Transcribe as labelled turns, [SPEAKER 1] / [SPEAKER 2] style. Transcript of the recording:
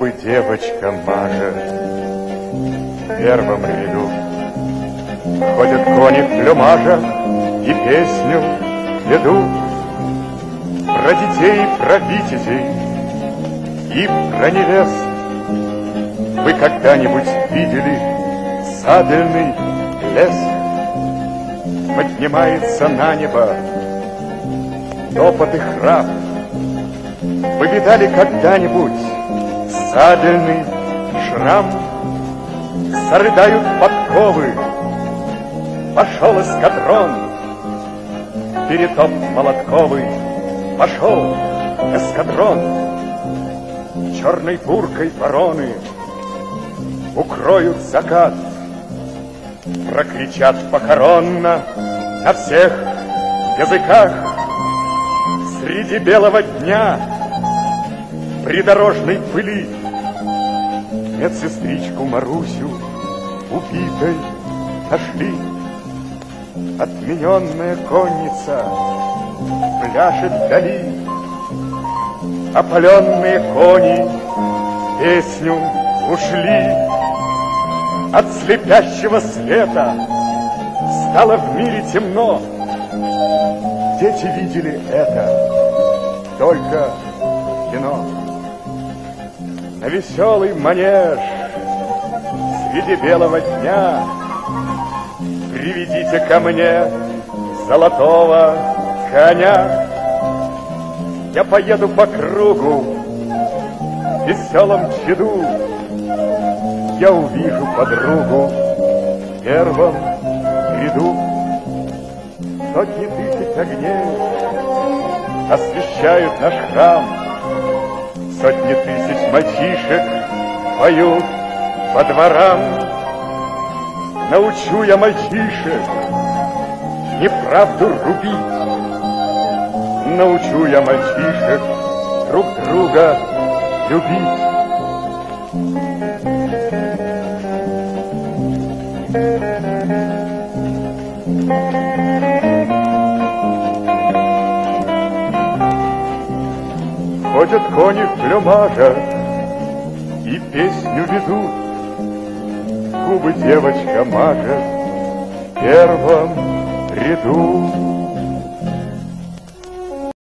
[SPEAKER 1] Губы девочка мажет в первом ряду. Ходят кони в и песню ведут Про детей, про витязей и про невест. Вы когда-нибудь видели сабельный лес? Поднимается на небо топот и храп. Вы видали когда-нибудь сабельный шрам? Зарыдают подковы, пошел эскадрон. Перетоп молотковый, пошел эскадрон. Черной буркой вороны укроют закат, Прокричат похоронно на всех языках Среди белого дня придорожной пыли Медсестричку Марусю убитой нашли. Отмененная конница пляшет вдали, Опаленные кони песню ушли. От слепящего света стало в мире темно. Дети видели это только кино. На веселый манеж среди белого дня Приведите ко мне золотого коня. Я поеду по кругу в веселом чаду. Я увижу подругу в первом ряду. Сотни тысяч огней освещают наш храм. Сотни тысяч мальчишек поют по дворам. Научу я мальчишек неправду рубить. Научу я мальчишек друг друга любить. Ходят кони в плюмажах и песню ведут. Губы девочка мажет в первом ряду.